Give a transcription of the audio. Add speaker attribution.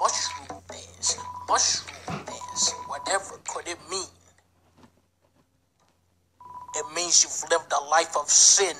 Speaker 1: Mushroom dance. Mushroom dance. Whatever could it mean? It means you've lived a life of sin